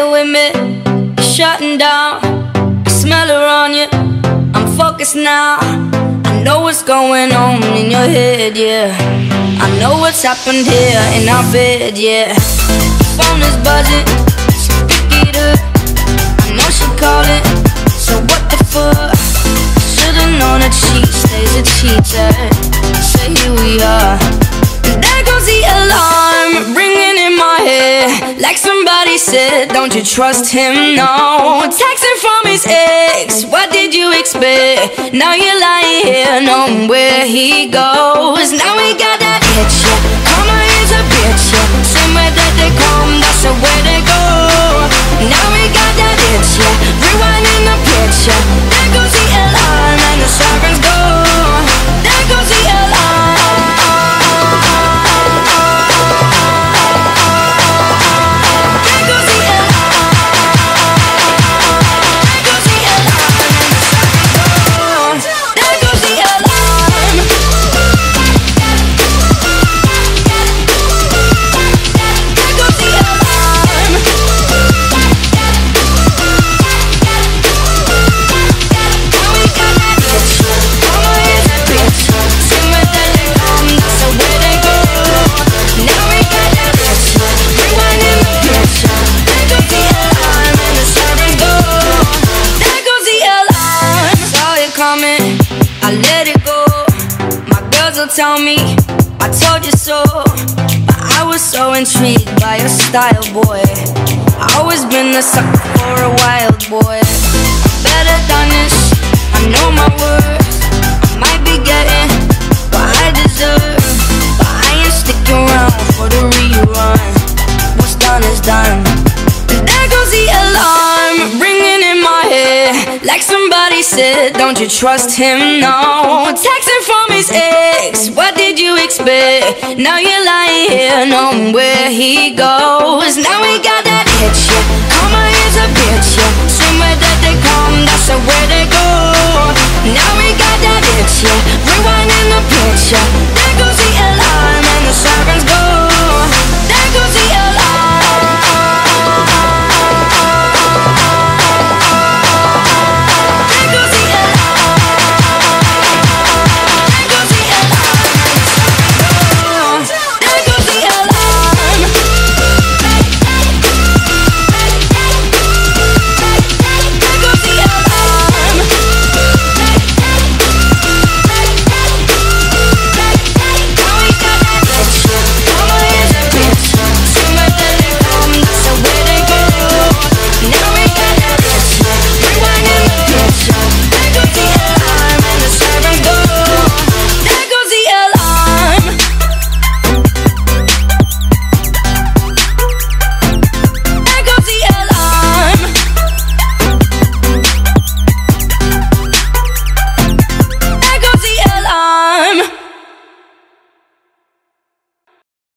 limit, you're shutting down. I smell her on you. I'm focused now. I know what's going on in your head, yeah. I know what's happened here in our bed, yeah. Phone is buzzing, so pick it up. I know she calling, so what the fuck? Should've known that she stays a cheater. Like somebody said, don't you trust him? No. Texting from his ex, what did you expect? Now you're lying here, knowing where he goes. Now we got that itch, Girls will tell me I told you so. But I was so intrigued by your style, boy. I always been the sucker for a wild boy. Better than this, somebody said, don't you trust him? No. Texting from his ex, what did you expect? Now you're lying here, knowing where he goes. Now we got that